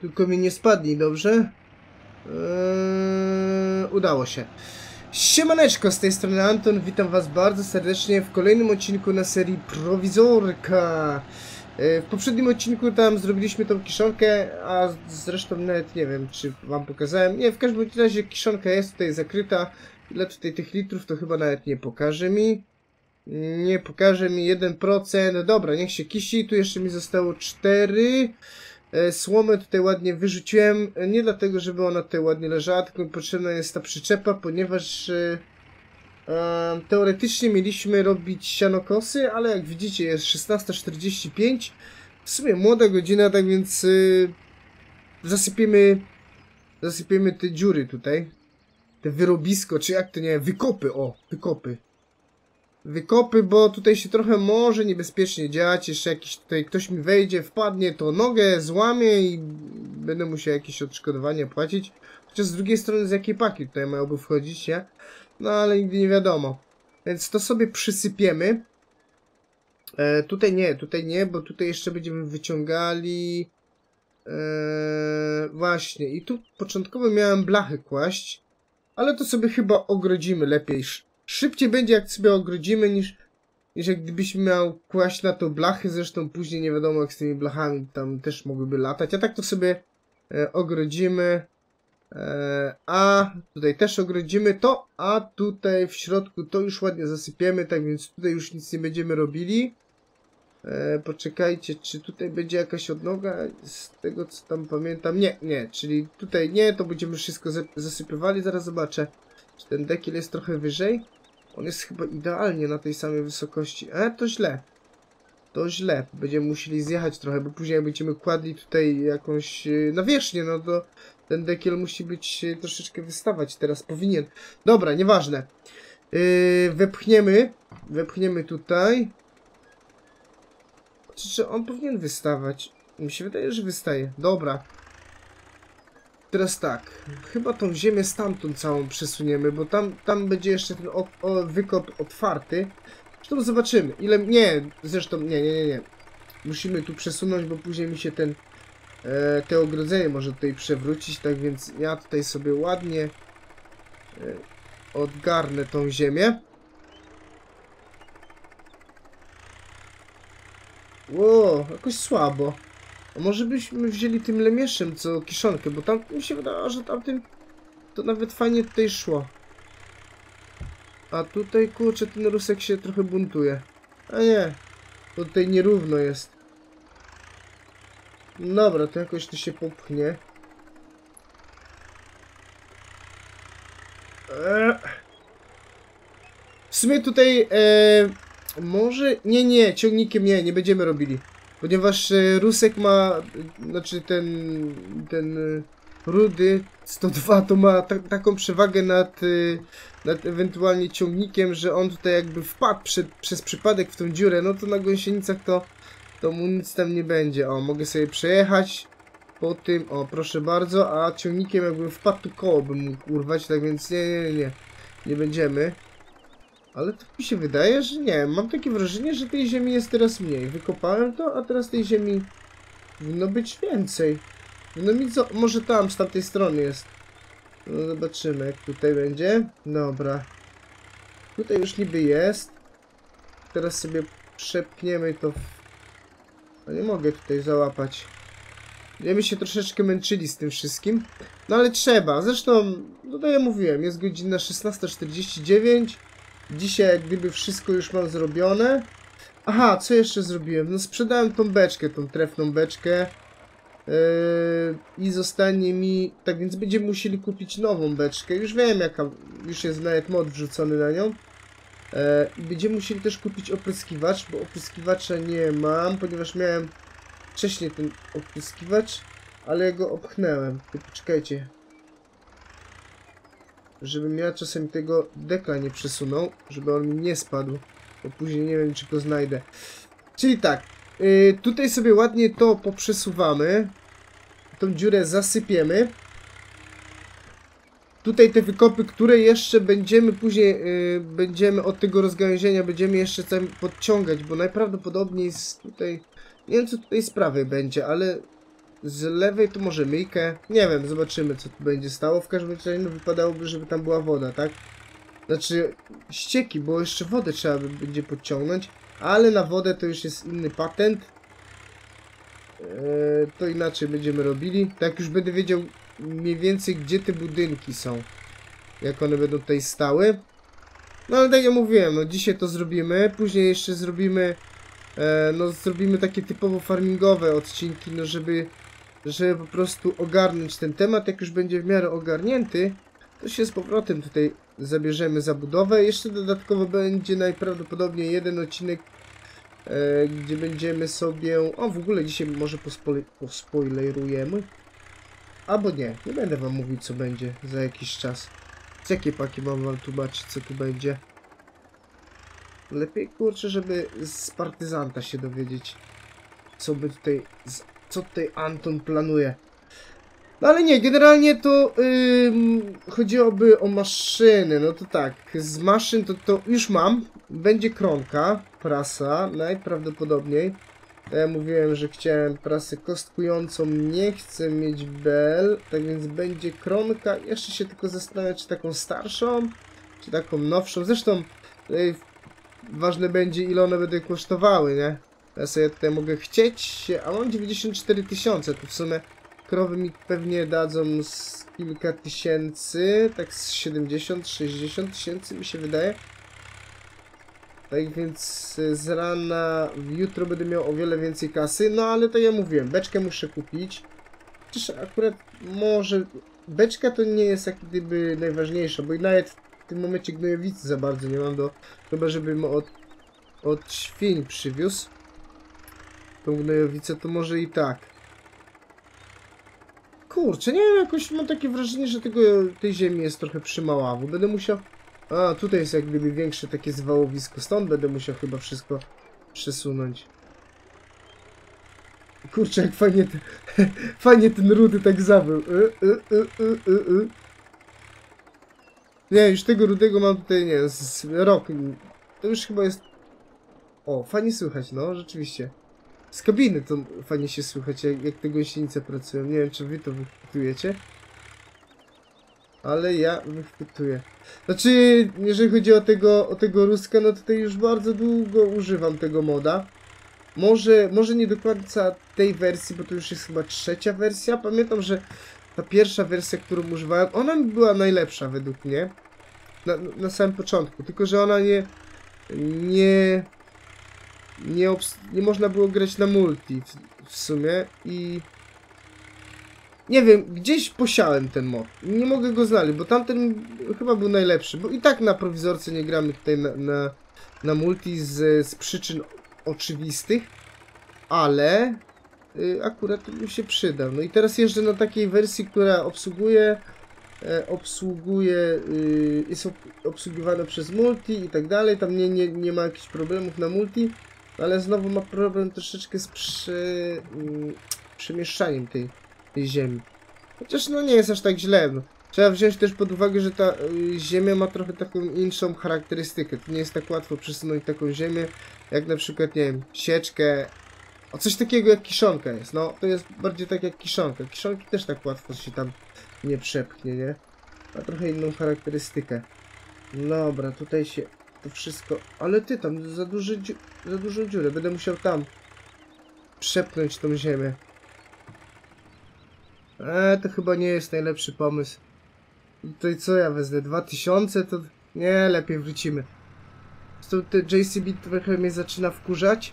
Tylko mi nie spadnij, dobrze? Eee, udało się. Siemaneczko, z tej strony Anton, witam was bardzo serdecznie w kolejnym odcinku na serii Prowizorka. E, W poprzednim odcinku tam zrobiliśmy tą kiszonkę, a zresztą nawet nie wiem, czy wam pokazałem. Nie, w każdym razie kiszonka jest tutaj zakryta. Ile tutaj tych litrów, to chyba nawet nie pokaże mi. Nie pokaże mi 1%. Dobra, niech się kisi. Tu jeszcze mi zostało 4. E, Słomę tutaj ładnie wyrzuciłem. e, Nie dlatego, żeby ona tutaj ładnie leżała, tylko mi potrzebna jest ta przyczepa, ponieważ e, teoretycznie mieliśmy robić sianokosy, ale jak widzicie jest 16.45. W sumie młoda godzina, tak więc zasypiemy zasypiemy te dziury tutaj. Te wyrobisko, czy jak to nie, wykopy, o, wykopy. Wykopy, bo tutaj się trochę może niebezpiecznie dziać. Jeszcze jakiś tutaj ktoś mi wejdzie, wpadnie, to nogę złamie i będę musiał jakieś odszkodowanie płacić. Chociaż z drugiej strony z jakiej paki tutaj miałby wchodzić, nie? No ale nigdy nie wiadomo. Więc to sobie przysypiemy. E, tutaj nie, tutaj nie, bo tutaj jeszcze będziemy wyciągali. E, właśnie, i tu początkowo miałem blachy kłaść, ale to sobie chyba ogrodzimy lepiej. Sz- Szybciej będzie jak sobie ogrodzimy niż, niż jak gdybyśmy miał kłaść na to blachy, zresztą później nie wiadomo jak z tymi blachami tam też mogłyby latać, a tak to sobie e, ogrodzimy. E, a tutaj też ogrodzimy to, a tutaj w środku to już ładnie zasypiemy, tak więc tutaj już nic nie będziemy robili. E, poczekajcie, czy tutaj będzie jakaś odnoga z tego co tam pamiętam? Nie, nie, czyli tutaj nie, to będziemy wszystko za- zasypywali, zaraz zobaczę. Czy ten dekiel jest trochę wyżej? On jest chyba idealnie na tej samej wysokości. E, to źle. To źle. Będziemy musieli zjechać trochę, bo później jak będziemy kładli tutaj jakąś e, nawierzchnię, no to ten dekiel musi być e, troszeczkę wystawać. Teraz powinien. Dobra, nieważne. Yy, wepchniemy. Wepchniemy tutaj. Czy on powinien wystawać? Mi się wydaje, że wystaje. Dobra. Teraz tak, chyba tą ziemię stamtąd całą przesuniemy, bo tam, tam będzie jeszcze ten o, o, wykop otwarty. Zresztą zobaczymy, ile... Nie, zresztą nie, nie, nie, nie. Musimy tu przesunąć, bo później mi się ten... E, te ogrodzenie może tutaj przewrócić, tak więc ja tutaj sobie ładnie e, odgarnę tą ziemię. Ło, jakoś słabo. Może byśmy wzięli tym lemieszem co kiszonkę, bo tam mi się wydawało, że tamtym to nawet fajnie tutaj szło. A tutaj kurczę ten rusek się trochę buntuje. A nie, to tutaj nierówno jest. Dobra, to jakoś to się popchnie. Eee. W sumie tutaj e, może... Nie, nie, ciągnikiem nie, nie będziemy robili. Ponieważ e, Rusek ma, znaczy ten, ten e, Rudy 102 to ma ta, taką przewagę nad, e, nad ewentualnie ciągnikiem, że on tutaj jakby wpadł prze, przez przypadek w tą dziurę, no to na gąsienicach to, to mu nic tam nie będzie. O, mogę sobie przejechać po tym, o proszę bardzo, a ciągnikiem jakbym wpadł, to koło bym mógł urwać, tak więc nie, nie, nie, nie będziemy. Ale to mi się wydaje, że nie. Mam takie wrażenie, że tej ziemi jest teraz mniej. Wykopałem to, a teraz tej ziemi powinno być więcej. No mi co, może tam, z tamtej strony jest. No zobaczymy, jak tutaj będzie. Dobra. Tutaj już niby jest. Teraz sobie przepniemy to. W... No nie mogę tutaj załapać. Będziemy się troszeczkę męczyli z tym wszystkim. No ale trzeba. Zresztą, no ja mówiłem, jest godzina 16.49. Dzisiaj jak gdyby wszystko już mam zrobione. Aha, co jeszcze zrobiłem? No sprzedałem tą beczkę, tą trefną beczkę. Yy, I zostanie mi... Tak więc będziemy musieli kupić nową beczkę. Już wiem jaka... Już jest nawet mod wrzucony na nią. Yy, będziemy musieli też kupić opryskiwacz, bo opryskiwacza nie mam, ponieważ miałem wcześniej ten opryskiwacz, ale go opchnęłem. Ty poczekajcie, żebym ja czasem tego deka nie przesunął, żeby on mi nie spadł, bo później nie wiem, czy go znajdę. Czyli tak, yy, tutaj sobie ładnie to poprzesuwamy, tą dziurę zasypiemy. Tutaj te wykopy, które jeszcze będziemy później, yy, będziemy od tego rozgałęzienia, będziemy jeszcze tam podciągać, bo najprawdopodobniej jest tutaj, nie wiem co tutaj sprawy będzie, ale z lewej to może myjkę. Nie wiem, zobaczymy co tu będzie stało. W każdym razie no, wypadałoby, żeby tam była woda, tak? Znaczy ścieki, bo jeszcze wodę trzeba by będzie podciągnąć. Ale na wodę to już jest inny patent. Eee, to inaczej będziemy robili. Tak już będę wiedział mniej więcej gdzie te budynki są. Jak one będą tutaj stały. No ale tak jak mówiłem, no dzisiaj to zrobimy. Później jeszcze zrobimy e, no zrobimy takie typowo farmingowe odcinki, no żeby żeby po prostu ogarnąć ten temat, jak już będzie w miarę ogarnięty, to się z powrotem tutaj zabierzemy za budowę. Jeszcze dodatkowo będzie najprawdopodobniej jeden odcinek, e, gdzie będziemy sobie... O, w ogóle dzisiaj może pospole- pospoilerujemy. Albo nie, nie będę wam mówił co będzie za jakiś czas. Z jakie paki mam wam tłumaczyć co tu będzie. Lepiej kurczę, żeby z partyzanta się dowiedzieć, co by tutaj, z- co tutaj Anton planuje. No ale nie, generalnie to ym, chodziłoby o maszyny, no to tak, z maszyn to, to już mam, będzie kronka, prasa, najprawdopodobniej. Ja mówiłem, że chciałem prasę kostkującą, nie chcę mieć bel, tak więc będzie kronka, jeszcze się tylko zastanawiam, czy taką starszą, czy taką nowszą, zresztą y, ważne będzie ile one będą kosztowały, nie? Ja sobie tutaj mogę chcieć, a mam 94 tysiące, to w sumie krowy mi pewnie dadzą z kilka tysięcy, tak z 70-60 tysięcy mi się wydaje. Tak więc y, z rana jutro będę miał o wiele więcej kasy, no ale to ja mówiłem, beczkę muszę kupić. Chociaż akurat może beczka to nie jest jak gdyby najważniejsza, bo i nawet w tym momencie gnojowicy za bardzo nie mam do, chyba żebym od, od świń przywiózł tą gnojowicę, to może i tak. Kurczę, nie wiem, jakoś mam takie wrażenie, że tego, tej ziemi jest trochę przymaławo. Będę musiał... A, tutaj jest jak gdyby większe takie zwałowisko, stąd będę musiał chyba wszystko przesunąć. Kurczę, jak fajnie, te, fajnie ten rudy tak zabył. Y, y, y, y, y, y. Nie, już tego rudego mam tutaj, nie, z, z rok. To już chyba jest... O, fajnie słychać, no, rzeczywiście. Z kabiny to fajnie się słychać, jak, jak te gąsienice pracują. Nie wiem, czy wy to wychwytujecie. Ale ja wychwytuję. Znaczy, jeżeli chodzi o tego, o tego Ruska, no tutaj już bardzo długo używam tego moda. Może, może nie do końca tej wersji, bo to już jest chyba trzecia wersja. Pamiętam, że ta pierwsza wersja, którą używałem, ona była najlepsza według mnie. Na, na samym początku. Tylko, że ona nie... Nie nie, nie można było grać na multi w, w sumie i nie wiem, gdzieś posiałem ten mod. Nie mogę go znaleźć, bo tamten chyba był najlepszy, bo i tak na prowizorce nie gramy tutaj na, na, na multi z, z przyczyn oczywistych, ale y, akurat mi się przyda. No i teraz jeżdżę na takiej wersji, która obsługuje e, obsługuje, y, jest ob, obsługiwane przez multi i tak dalej, tam nie, nie, nie ma jakichś problemów na multi, ale znowu ma problem troszeczkę z przy, mm, przemieszczaniem tej, tej ziemi. Chociaż no nie jest aż tak źle. No. Trzeba wziąć też pod uwagę, że ta y, ziemia ma trochę taką inszą charakterystykę. To nie jest tak łatwo przesunąć taką ziemię, jak na przykład, nie wiem, sieczkę. O coś takiego jak kiszonka jest. No, to jest bardziej tak jak kiszonka. Kiszonki też tak łatwo się tam nie przepchnie, nie? Ma trochę inną charakterystykę. Dobra, tutaj się to wszystko. Ale ty tam za, duży, za dużą dziurę. Będę musiał tam przepchnąć tą ziemię. Eee, to chyba nie jest najlepszy pomysł. Tutaj co ja wezmę? 2000? To nie, lepiej wrócimy. To te JCB trochę mnie zaczyna wkurzać.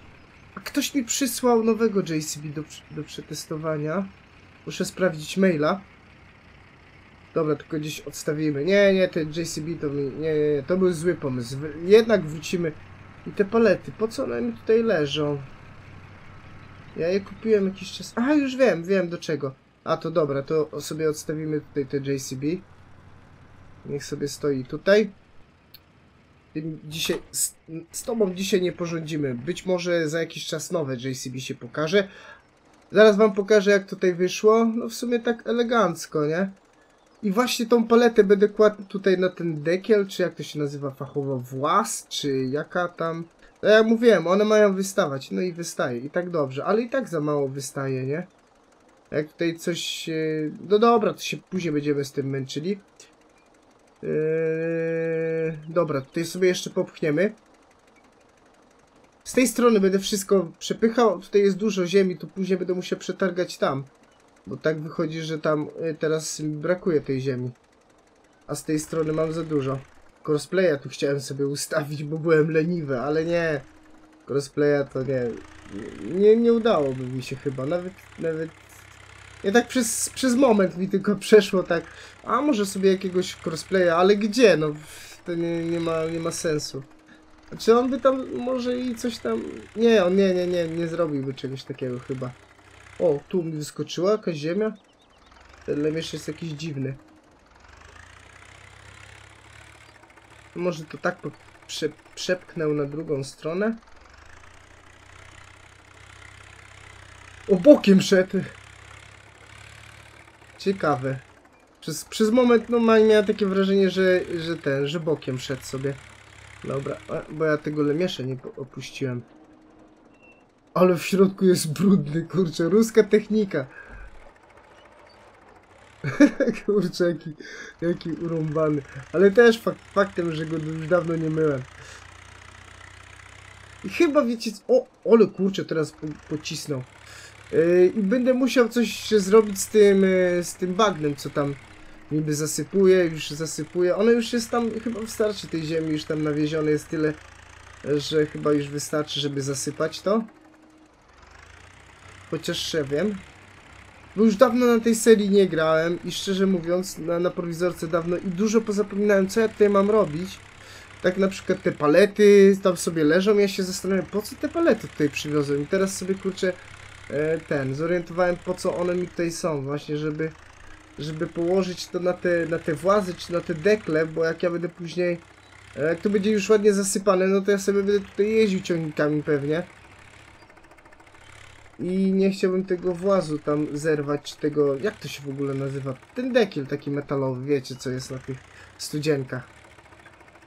A ktoś mi przysłał nowego JCB do, do przetestowania. Muszę sprawdzić maila. Dobra, tylko gdzieś odstawimy. Nie, nie, te JCB to mi... Nie, nie, nie, to był zły pomysł. Jednak wrócimy. I te palety, po co one mi tutaj leżą? Ja je kupiłem jakiś czas... A, już wiem, wiem do czego. A, to dobra, to sobie odstawimy tutaj te JCB. Niech sobie stoi tutaj. Dzisiaj, z, z tobą dzisiaj nie porządzimy. Być może za jakiś czas nowe JCB się pokaże. Zaraz wam pokażę jak tutaj wyszło. No w sumie tak elegancko, nie? I właśnie tą paletę będę kładł tutaj na ten dekiel, czy jak to się nazywa fachowo, włas, czy jaka tam... No jak mówiłem, one mają wystawać, no i wystaje, i tak dobrze, ale i tak za mało wystaje, nie? Jak tutaj coś... No dobra, to się później będziemy z tym męczyli. Eee, dobra, tutaj sobie jeszcze popchniemy. Z tej strony będę wszystko przepychał. Tutaj jest dużo ziemi, to później będę musiał przetargać tam. Bo tak wychodzi, że tam y, teraz brakuje tej ziemi. A z tej strony mam za dużo. Crossplaya tu chciałem sobie ustawić, bo byłem leniwy, ale nie. Crossplaya to nie. Nie, nie udałoby mi się chyba. Nawet, nawet. Nie tak przez, przez moment mi tylko przeszło tak. A może sobie jakiegoś crossplaya, ale gdzie? No to nie, nie, ma, nie ma sensu. Czy on by tam może i coś tam. Nie, on nie, nie, nie, nie zrobiłby czegoś takiego chyba. O, tu mi wyskoczyła jakaś ziemia. Ten lemiesz jest jakiś dziwny. Może to tak prze, przepchnę na drugą stronę. O, bokiem szedł. Ciekawe. Przez, przez moment no miałem takie wrażenie, że, że ten, że bokiem szedł sobie. Dobra, bo ja tego lemiesza nie opuściłem. Ale w środku jest brudny, kurczę, ruska technika. kurczę, jaki, jaki urąbany. Ale też fak faktem, że go już dawno nie myłem. I chyba wiecie, o, ole kurczę, teraz po, pocisnął. Yy, I będę musiał coś zrobić z tym, yy, z tym bagnem, co tam niby zasypuje, już zasypuje. Ono już jest tam, chyba wystarczy tej ziemi, już tam nawiezione jest tyle, że chyba już wystarczy, żeby zasypać to. Chociaż wiem. Bo już dawno na tej serii nie grałem i szczerze mówiąc na, na prowizorce dawno i dużo pozapominałem co ja tutaj mam robić. Tak na przykład te palety tam sobie leżą, ja się zastanawiam po co te palety tutaj przywiozłem i teraz sobie kurczę e, ten, zorientowałem po co one mi tutaj są właśnie, żeby żeby położyć to na te, na te włazy czy na te dekle, bo jak ja będę później e, jak to będzie już ładnie zasypane, no to ja sobie będę tutaj jeździł ciągnikami pewnie. I nie chciałbym tego włazu tam zerwać, czy tego, jak to się w ogóle nazywa? Ten dekiel taki metalowy, wiecie co jest na tych studzienkach.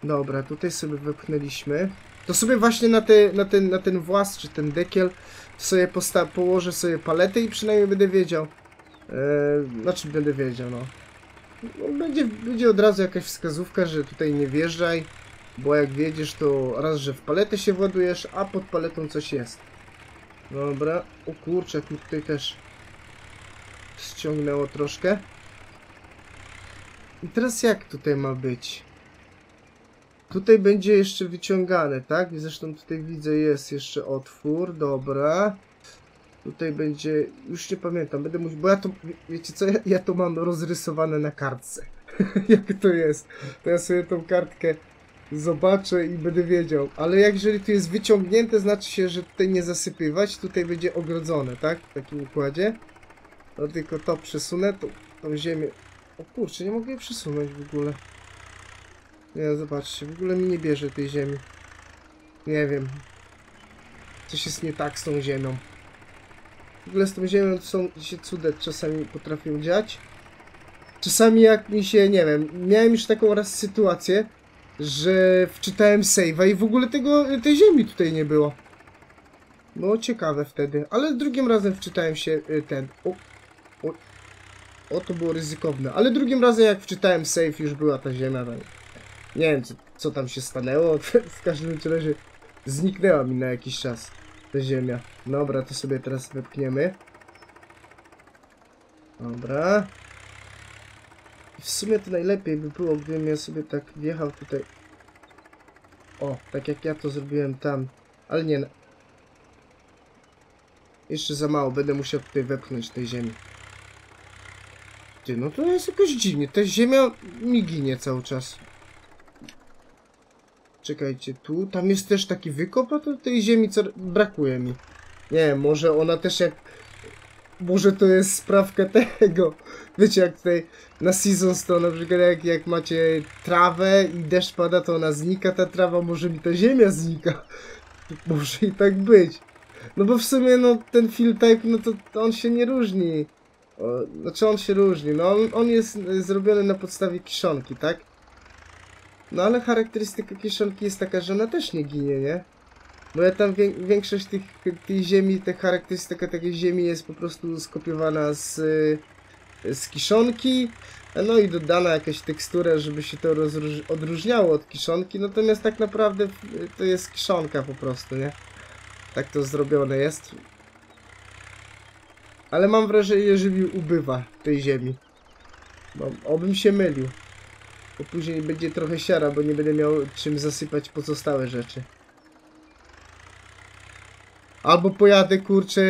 Dobra, tutaj sobie wepchnęliśmy. To sobie właśnie na, te, na, ten, na ten właz, czy ten dekiel sobie położę sobie paletę i przynajmniej będę wiedział. Eee, znaczy będę wiedział, no. no będzie, będzie od razu jakaś wskazówka, że tutaj nie wjeżdżaj, bo jak wjedziesz to raz, że w paletę się władujesz, a pod paletą coś jest. Dobra, o kurczę, tutaj też ściągnęło troszkę. I teraz jak tutaj ma być? Tutaj będzie jeszcze wyciągane, tak? Zresztą tutaj widzę jest jeszcze otwór, dobra. Tutaj będzie, już nie pamiętam, będę mówił, bo ja to, wie- wiecie co, ja, ja to mam rozrysowane na kartce. jak to jest. To ja sobie tą kartkę zobaczę i będę wiedział. Ale jak jeżeli tu jest wyciągnięte, znaczy się, że tutaj nie zasypywać, tutaj będzie ogrodzone, tak? W takim układzie. No tylko to przesunę, tą, tą ziemię. O kurczę, nie mogę jej przesunąć w ogóle. Nie, zobaczcie, w ogóle mi nie bierze tej ziemi. Nie wiem. Coś jest nie tak z tą ziemią. W ogóle z tą ziemią są się cuda czasami potrafią dziać. Czasami jak mi się, nie wiem, miałem już taką raz sytuację, że wczytałem save'a i w ogóle tego, tej ziemi tutaj nie było. No ciekawe wtedy, ale drugim razem wczytałem się y, ten, o, o, o to było ryzykowne, ale drugim razem jak wczytałem save już była ta ziemia, tam, nie wiem co, co tam się stanęło, w każdym razie zniknęła mi na jakiś czas ta ziemia. Dobra, to sobie teraz wepchniemy. Dobra. W sumie to najlepiej by było, gdybym ja sobie tak wjechał tutaj. O, tak jak ja to zrobiłem tam. Ale nie. Jeszcze za mało, będę musiał tutaj wepchnąć tej ziemi. Ty, no to jest jakoś dziwnie. Ta ziemia mi ginie cały czas. Czekajcie, tu, tam jest też taki wykop, a to tej ziemi co brakuje mi. Nie może ona też jak... Może to jest sprawka tego. Wiecie, jak tutaj na Seasons to na przykład jak, jak macie trawę i deszcz pada, to ona znika, ta trawa, może mi ta ziemia znika. Może i tak być. No bo w sumie, no, ten fill type, no to, to on się nie różni. O, znaczy on się różni, no on, on jest y, zrobiony na podstawie kiszonki, tak? No ale charakterystyka kiszonki jest taka, że ona też nie ginie, nie? Bo ja tam wię większość tych, tej ziemi, ta charakterystyka takiej ziemi jest po prostu skopiowana z, z kiszonki. No i dodana jakaś tekstura, żeby się to odróżniało od kiszonki. Natomiast tak naprawdę to jest kiszonka po prostu, nie? Tak to zrobione jest. Ale mam wrażenie, że mi ubywa tej ziemi. Bo obym się mylił. Bo później będzie trochę siara, bo nie będę miał czym zasypać pozostałe rzeczy. Albo pojadę kurczę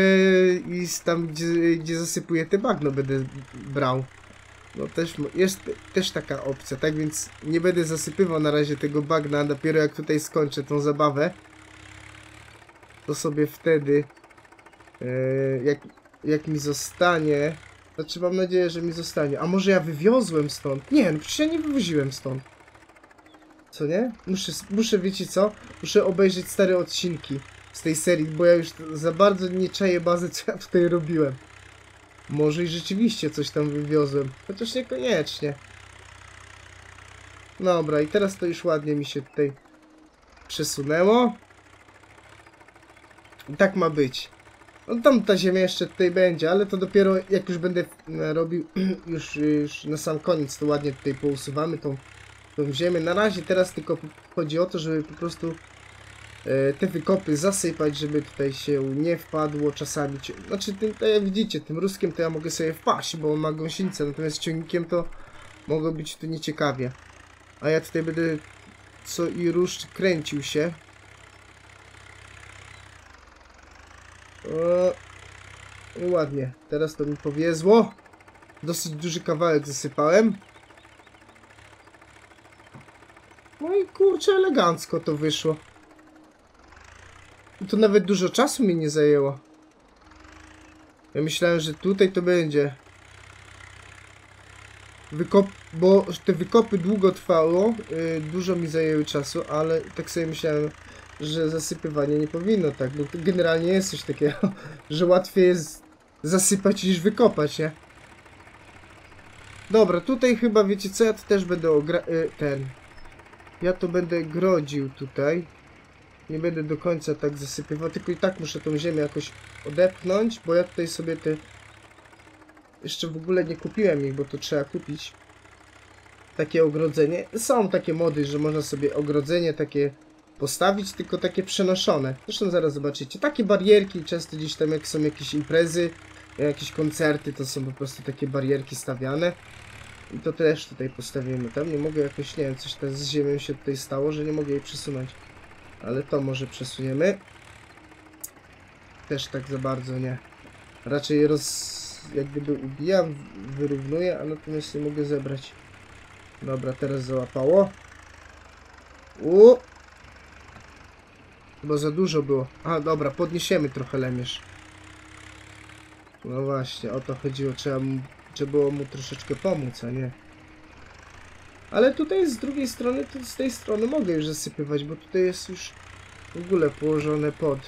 i tam gdzie, gdzie zasypuję te bagno będę brał. No też jest też taka opcja, tak więc nie będę zasypywał na razie tego bagna, dopiero jak tutaj skończę tą zabawę. To sobie wtedy e, jak, jak mi zostanie znaczy mam nadzieję, że mi zostanie. A może ja wywiozłem stąd? Nie, no przecież ja nie wywoziłem stąd. Co nie? Muszę, muszę wiecie co? Muszę obejrzeć stare odcinki z tej serii, bo ja już za bardzo nie czaję bazy, co ja tutaj robiłem. Może i rzeczywiście coś tam wywiozłem, chociaż niekoniecznie. Dobra, i teraz to już ładnie mi się tutaj przesunęło. I tak ma być. No tam ta ziemia jeszcze tutaj będzie, ale to dopiero jak już będę e, robił już, już na sam koniec, to ładnie tutaj pousuwamy tą, tą ziemię. Na razie teraz tylko chodzi o to, żeby po prostu te wykopy zasypać, żeby tutaj się nie wpadło czasami. Znaczy, tym, tak jak widzicie, tym ruskiem to ja mogę sobie wpaść, bo on ma gąsienicę, natomiast ciągnikiem to mogło być tu nieciekawie. A ja tutaj będę co i rusz kręcił się. O, i ładnie. Teraz to mi powiezło. Dosyć duży kawałek zasypałem. No i kurczę, elegancko to wyszło. To nawet dużo czasu mi nie zajęło. Ja myślałem, że tutaj to będzie. Wykop, bo te wykopy długo trwało, yy, dużo mi zajęły czasu, ale tak sobie myślałem, że zasypywanie nie powinno tak, bo generalnie jest coś takiego, że łatwiej jest zasypać niż wykopać, nie? Dobra, tutaj chyba wiecie co, ja to też będę ogra... y, ten... Ja to będę grodził tutaj. Nie będę do końca tak zasypywał, tylko i tak muszę tą ziemię jakoś odepchnąć, bo ja tutaj sobie te... Jeszcze w ogóle nie kupiłem ich, bo to trzeba kupić. Takie ogrodzenie. Są takie mody, że można sobie ogrodzenie takie postawić, tylko takie przenoszone. Zresztą zaraz zobaczycie. Takie barierki, często gdzieś tam jak są jakieś imprezy, jakieś koncerty, to są po prostu takie barierki stawiane. I to też tutaj postawimy. Tam nie mogę jakoś, nie wiem, coś tam z ziemią się tutaj stało, że nie mogę jej przesunąć. Ale to może przesuniemy. Też tak za bardzo nie. Raczej roz... jak gdyby ubijam, wyrównuję, a natomiast nie mogę zebrać. Dobra, teraz załapało. U. Chyba za dużo było. A, dobra, podniesiemy trochę lemierz. No właśnie, o to chodziło. Trzeba, mu, trzeba było mu troszeczkę pomóc, a nie. Ale tutaj z drugiej strony, to z tej strony mogę już zasypywać, bo tutaj jest już w ogóle położone pod.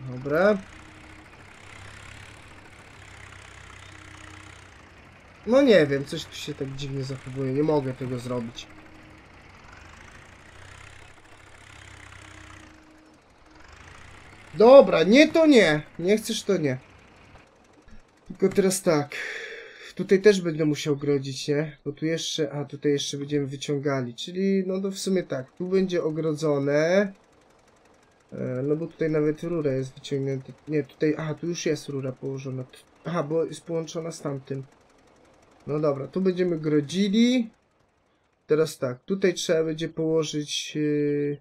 Dobra. No nie wiem, coś tu się tak dziwnie zachowuje. Nie mogę tego zrobić. Dobra, nie to nie. Nie chcesz to nie. Tylko teraz tak. Tutaj też będę musiał grodzić, nie? Bo tu jeszcze, a tutaj jeszcze będziemy wyciągali. Czyli, no to w sumie tak. Tu będzie ogrodzone. E, No bo tutaj nawet rura jest wyciągnięta. Nie, tutaj, aha, tu już jest rura położona. Aha, bo jest połączona z tamtym. No dobra, tu będziemy grodzili. Teraz tak, tutaj trzeba będzie położyć... Yy...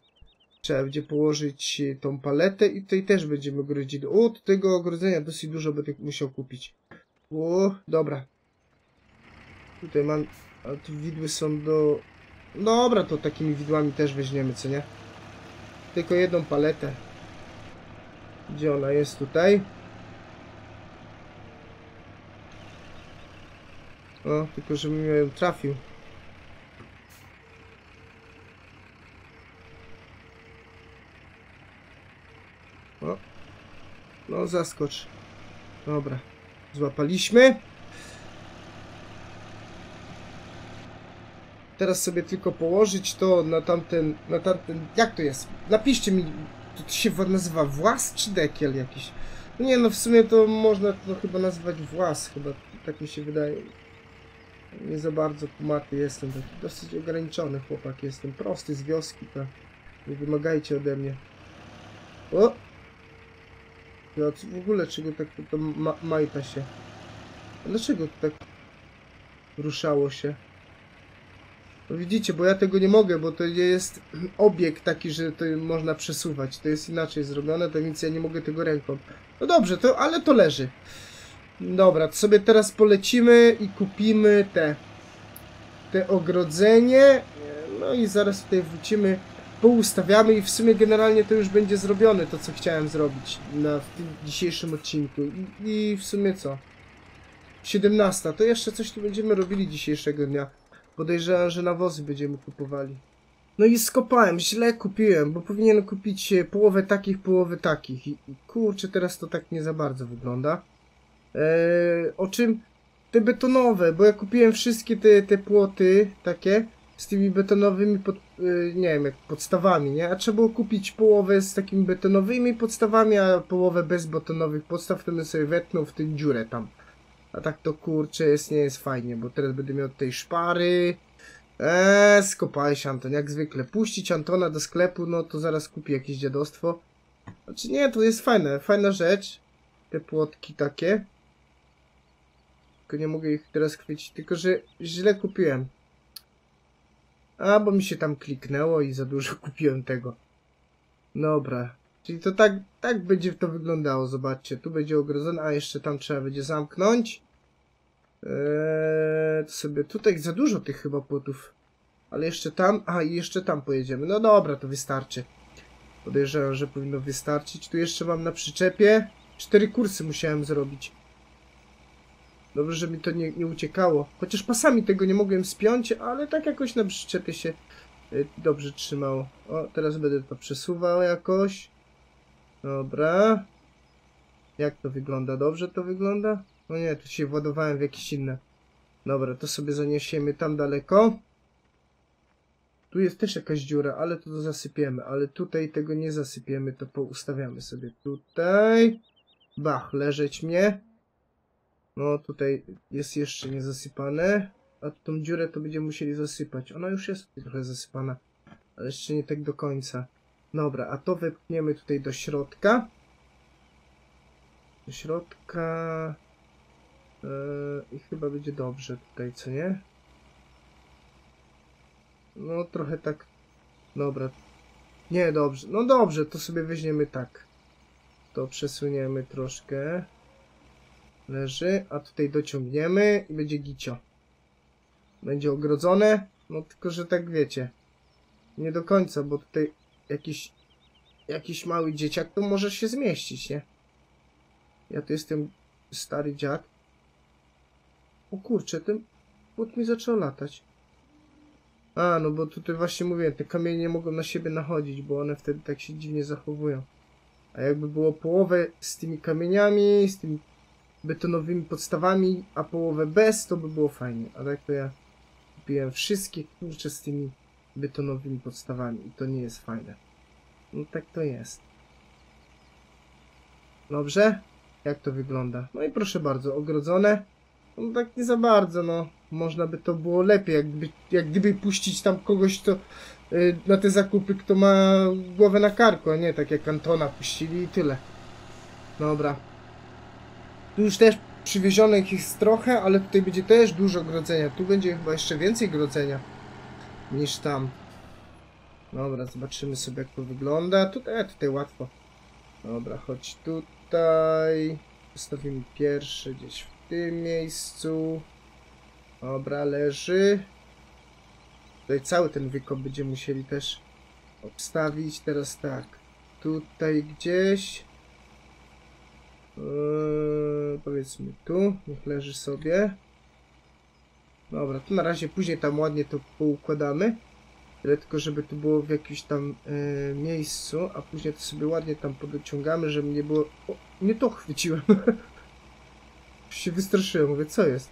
Trzeba będzie położyć e, tą paletę i tutaj też będziemy grodzili. O, do tego ogrodzenia dosyć dużo będę musiał kupić. O, dobra. Tutaj mam... A tu widły są do... Dobra, to takimi widłami też weźmiemy, co nie? Tylko jedną paletę. Gdzie ona jest tutaj? O, tylko żebym ją trafił. O. No, zaskocz. Dobra. Złapaliśmy. Teraz sobie tylko położyć to na tamten, na tamten, jak to jest? Napiszcie mi, to się nazywa włas czy dekiel jakiś? No nie no, w sumie to można to chyba nazwać włas, chyba, tak mi się wydaje. Nie za bardzo kumaty jestem, taki dosyć ograniczony chłopak jestem, prosty z wioski, tak. Nie wymagajcie ode mnie. O! Ja w ogóle czego tak to, ma, majta się? Dlaczego tak ruszało się? Widzicie, bo ja tego nie mogę, bo to jest obiekt taki, że to można przesuwać. To jest inaczej zrobione, to więc ja nie mogę tego ręką. No dobrze, to, ale to leży. Dobra, to sobie teraz polecimy i kupimy te, te ogrodzenie. No i zaraz tutaj wrócimy, poustawiamy i w sumie generalnie to już będzie zrobione, to co chciałem zrobić na, w tym dzisiejszym odcinku. I, i w sumie co? 17, to jeszcze coś tu będziemy robili dzisiejszego dnia. Podejrzewam, że nawozy będziemy kupowali. No i skopałem, źle kupiłem, bo powinienem kupić e, połowę takich, połowę takich. I kurczę, teraz to tak nie za bardzo wygląda. Eee, o czym? Te betonowe, bo ja kupiłem wszystkie te, te płoty takie z tymi betonowymi pod, e, nie wiem, jak podstawami, nie? A trzeba było kupić połowę z takimi betonowymi podstawami, a połowę bez betonowych podstaw, to bym sobie wetnął w tę dziurę tam. A tak to kurczę jest, nie jest fajnie, bo teraz będę miał tej szpary. Eee, skopałeś Anton, jak zwykle. Puścić Antona do sklepu, no to zaraz kupi jakieś dziadostwo. Znaczy nie, to jest fajne, fajna rzecz. Te płotki takie. Tylko nie mogę ich teraz chwycić, tylko że źle kupiłem. A, bo mi się tam kliknęło i za dużo kupiłem tego. Dobra. Czyli to tak, tak będzie to wyglądało, zobaczcie. Tu będzie ogrodzone, a jeszcze tam trzeba będzie zamknąć. Eee, sobie tutaj za dużo tych chyba płotów. Ale jeszcze tam, a i jeszcze tam pojedziemy. No dobra, to wystarczy. Podejrzewam, że powinno wystarczyć. Tu jeszcze mam na przyczepie. Cztery kursy musiałem zrobić. Dobrze, że mi to nie, nie uciekało. Chociaż pasami tego nie mogłem spiąć, ale tak jakoś na przyczepie się y, dobrze trzymało. O, teraz będę to przesuwał jakoś. Dobra. Jak to wygląda? Dobrze to wygląda? No nie, tu się władowałem w jakieś inne. Dobra, to sobie zaniesiemy tam daleko. Tu jest też jakaś dziura, ale to zasypiemy. Ale tutaj tego nie zasypiemy, to poustawiamy sobie tutaj. Bach, leżeć mnie. No tutaj jest jeszcze niezasypane. A tą dziurę to będziemy musieli zasypać. Ona już jest trochę zasypana. Ale jeszcze nie tak do końca. Dobra, a to wepchniemy tutaj do środka. Do środka. Eee, I chyba będzie dobrze tutaj, co nie? No trochę tak. Dobra. Nie, dobrze. No dobrze, to sobie weźmiemy tak. To przesuniemy troszkę. Leży, a tutaj dociągniemy i będzie gicio. Będzie ogrodzone. No tylko, że tak wiecie. Nie do końca, bo tutaj jakiś jakiś mały dzieciak to może się zmieścić, nie? Ja tu jestem stary dziad. O kurczę, ten płot mi zaczął latać. A, no bo tutaj właśnie mówiłem, te kamienie nie mogą na siebie nachodzić, bo one wtedy tak się dziwnie zachowują. A jakby było połowę z tymi kamieniami, z tymi betonowymi podstawami, a połowę bez, to by było fajnie. A tak to ja kupiłem wszystkie kurcze z tymi betonowymi podstawami i to nie jest fajne. No tak to jest. Dobrze? Jak to wygląda? No i proszę bardzo, ogrodzone. No tak nie za bardzo, no. Można by to było lepiej, jak gdyby, jak gdyby puścić tam kogoś, to y, na te zakupy, kto ma głowę na karku, a nie tak jak Antona puścili i tyle. Dobra. Tu już też przywiezionych jest trochę, ale tutaj będzie też dużo grodzenia. Tu będzie chyba jeszcze więcej grodzenia niż tam. Dobra, zobaczymy sobie jak to wygląda. Tutaj, tutaj łatwo. Dobra, chodź tutaj. Postawimy pierwszy gdzieś w tym miejscu. Dobra, leży. Tutaj cały ten wykop będziemy musieli też obstawić. Teraz tak. Tutaj gdzieś. Yy, powiedzmy tu. Niech leży sobie. Dobra, to na razie później tam ładnie to poukładamy. Tyle tylko, żeby to było w jakimś tam e, miejscu, a później to sobie ładnie tam podociągamy, żeby nie było... O, nie to chwyciłem. Się wystraszyłem, mówię, co jest?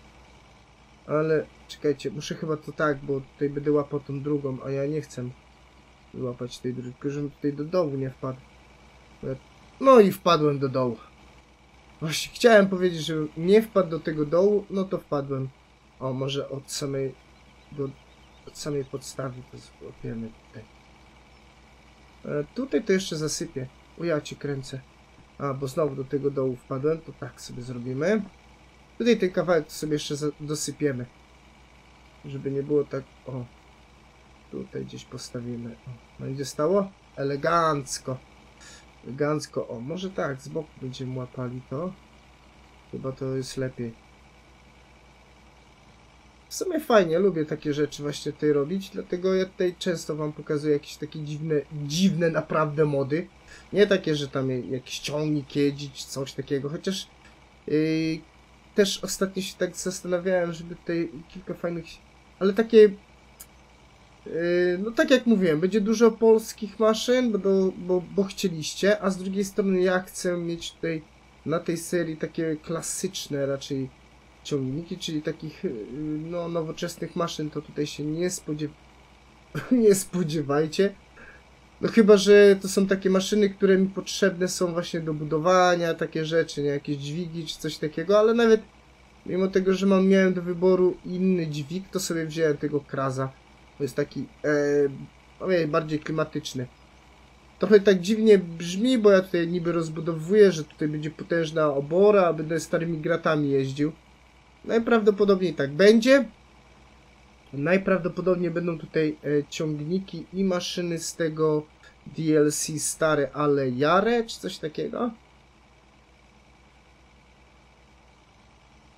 Ale czekajcie, muszę chyba to tak, bo tutaj będę łapał tą drugą, a ja nie chcę łapać tej drugiej, tylko żebym tutaj do dołu nie wpadł. No i wpadłem do dołu. Właśnie chciałem powiedzieć, że nie wpadł do tego dołu, no to wpadłem. O, może od samej, do, od samej podstawy to złapiemy tutaj. E, tutaj to jeszcze zasypię. O ja cię kręcę. A, bo znowu do tego dołu wpadłem, to tak sobie zrobimy. Tutaj ten kawałek sobie jeszcze dosypiemy. Żeby nie było tak... O. Tutaj gdzieś postawimy. O, będzie stało? Elegancko. Elegancko. O, może tak, z boku będziemy łapali to. Chyba to jest lepiej. W sumie fajnie, lubię takie rzeczy właśnie tutaj robić, dlatego ja tutaj często wam pokazuję jakieś takie dziwne, dziwne naprawdę mody. Nie takie, że tam jakiś ciągnik jeździć, coś takiego, chociaż yy, też ostatnio się tak zastanawiałem, żeby tutaj kilka fajnych, ale takie yy, no tak jak mówiłem, będzie dużo polskich maszyn, bo, bo, bo chcieliście, a z drugiej strony ja chcę mieć tutaj na tej serii takie klasyczne raczej ciągniki, czyli takich yy, no, nowoczesnych maszyn, to tutaj się nie, spodziew... nie spodziewajcie. No chyba, że to są takie maszyny, które mi potrzebne są właśnie do budowania, takie rzeczy, nie jakieś dźwigi czy coś takiego, ale nawet mimo tego, że mam, miałem do wyboru inny dźwig, to sobie wziąłem tego Kraza. To jest taki e, bardziej klimatyczny. Trochę tak dziwnie brzmi, bo ja tutaj niby rozbudowuję, że tutaj będzie potężna obora, będę starymi gratami jeździł. Najprawdopodobniej tak będzie. Najprawdopodobniej będą tutaj e, ciągniki i maszyny z tego DLC stare, ale jare, czy coś takiego.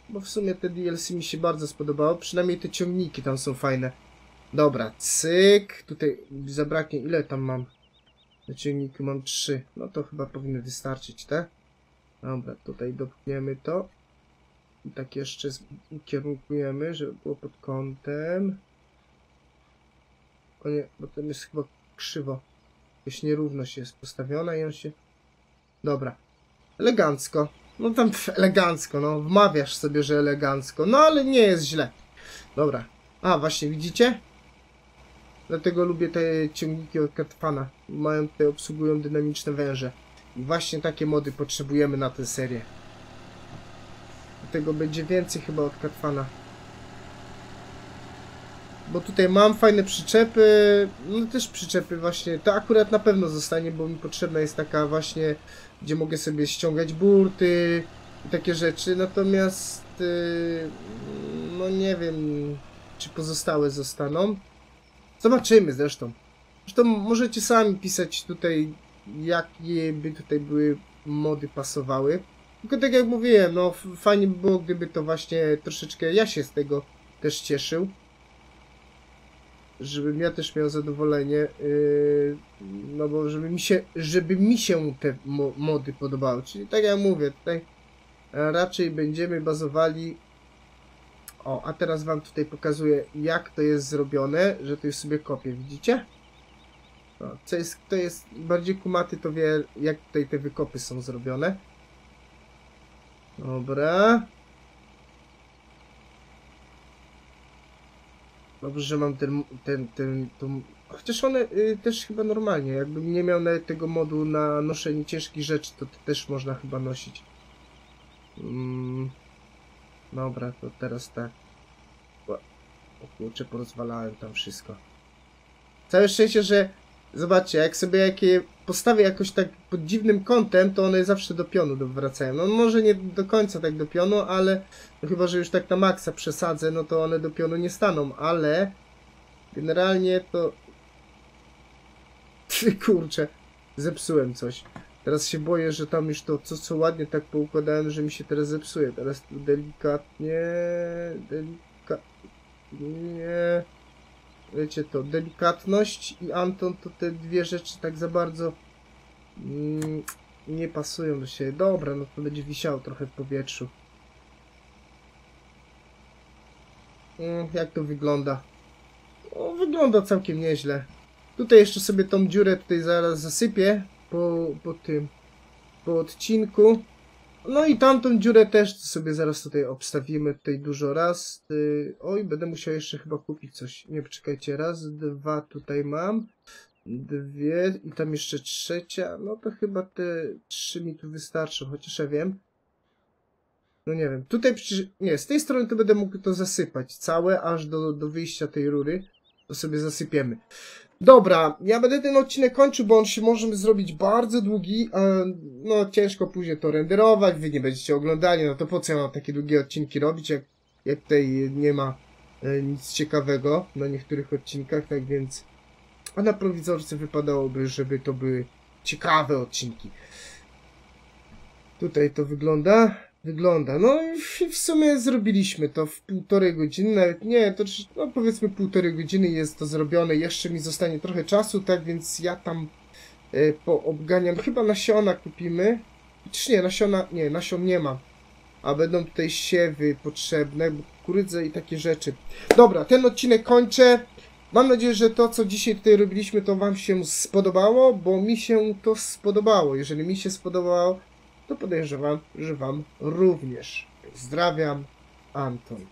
Bo w sumie te DLC mi się bardzo spodobało, przynajmniej te ciągniki tam są fajne. Dobra, cyk, tutaj zabraknie, ile tam mam? Te ciągniki mam trzy, no to chyba powinny wystarczyć, te? Dobra, tutaj dopniemy to. Tak jeszcze ukierunkujemy, żeby było pod kątem. O nie, bo ten jest chyba krzywo. Jakaś nierówność jest postawiona i on się... Dobra. Elegancko. No tam elegancko, no. Wmawiasz sobie, że elegancko. No ale nie jest źle. Dobra. A, właśnie, widzicie? Dlatego lubię te ciągniki od Catfana. Mają te, obsługują dynamiczne węże. I właśnie takie mody potrzebujemy na tę serię. Tego będzie więcej chyba od Catfana. Bo tutaj mam fajne przyczepy, no też przyczepy właśnie, to akurat na pewno zostanie, bo mi potrzebna jest taka właśnie, gdzie mogę sobie ściągać burty i takie rzeczy, natomiast yy, no nie wiem, czy pozostałe zostaną. Zobaczymy zresztą. Zresztą możecie sami pisać tutaj, jakie by tutaj były mody pasowały. Tylko tak jak mówiłem, no fajnie by było, gdyby to właśnie troszeczkę ja się z tego też cieszył. Żebym ja też miał zadowolenie, yy, no bo żeby mi się, żeby mi się te mo mody podobały. Czyli tak jak mówię, tutaj raczej będziemy bazowali. O, a teraz wam tutaj pokazuję, jak to jest zrobione, że to już sobie kopię, widzicie? No, co jest, kto jest bardziej kumaty, to wie, jak tutaj te wykopy są zrobione. Dobra. Dobrze, że mam ten, ten, ten, tą... Chociaż one y, też chyba normalnie, jakbym nie miał nawet tego modu na noszenie ciężkich rzeczy, to, też można chyba nosić. Mm. Dobra, to teraz tak. O kurczę, porozwalałem tam wszystko. Całe szczęście, że zobaczcie, jak sobie jakie postawię jakoś tak pod dziwnym kątem, to one zawsze do pionu wracają. No może nie do końca tak do pionu, ale no chyba, że już tak na maksa przesadzę, no to one do pionu nie staną, ale generalnie to... Ty kurczę, zepsułem coś. Teraz się boję, że tam już to co, co ładnie tak poukładałem, że mi się teraz zepsuje. Teraz tu delikatnie, delikatnie... Wiecie to, delikatność i Anton to te dwie rzeczy tak za bardzo mm, nie pasują do siebie. Dobra, no to będzie wisiało trochę w powietrzu. Mm, jak to wygląda? O, wygląda całkiem nieźle. Tutaj jeszcze sobie tą dziurę tutaj zaraz zasypię po, po tym, po odcinku. No i tamtą dziurę też sobie zaraz tutaj obstawimy tutaj dużo raz. Y, Oj, będę musiał jeszcze chyba kupić coś. Nie, poczekajcie, raz, dwa tutaj mam. Dwie i tam jeszcze trzecia. No to chyba te trzy mi tu wystarczą, chociaż ja wiem. No nie wiem, tutaj przecież, nie, z tej strony to będę mógł to zasypać całe, aż do, do wyjścia tej rury. To sobie zasypiemy. Dobra, ja będę ten odcinek kończył, bo on się może zrobić bardzo długi, no ciężko później to renderować, wy nie będziecie oglądali, no to po co ja mam takie długie odcinki robić, jak, jak tutaj nie ma e, nic ciekawego na niektórych odcinkach, tak więc a na prowizorce wypadałoby, żeby to były ciekawe odcinki. Tutaj to wygląda, wygląda, no i w, sumie zrobiliśmy to w półtorej godziny, nawet nie, to no powiedzmy półtorej godziny jest to zrobione, jeszcze mi zostanie trochę czasu, tak więc ja tam e, poobganiam, chyba nasiona kupimy, czy nie, nasiona, nie, nasion nie ma, a będą tutaj siewy potrzebne, kukurydze i takie rzeczy. Dobra, ten odcinek kończę. Mam nadzieję, że to, co dzisiaj tutaj robiliśmy, to Wam się spodobało, bo mi się to spodobało. Jeżeli mi się spodobało, to podejrzewam, że Wam również. Pozdrawiam, Anton.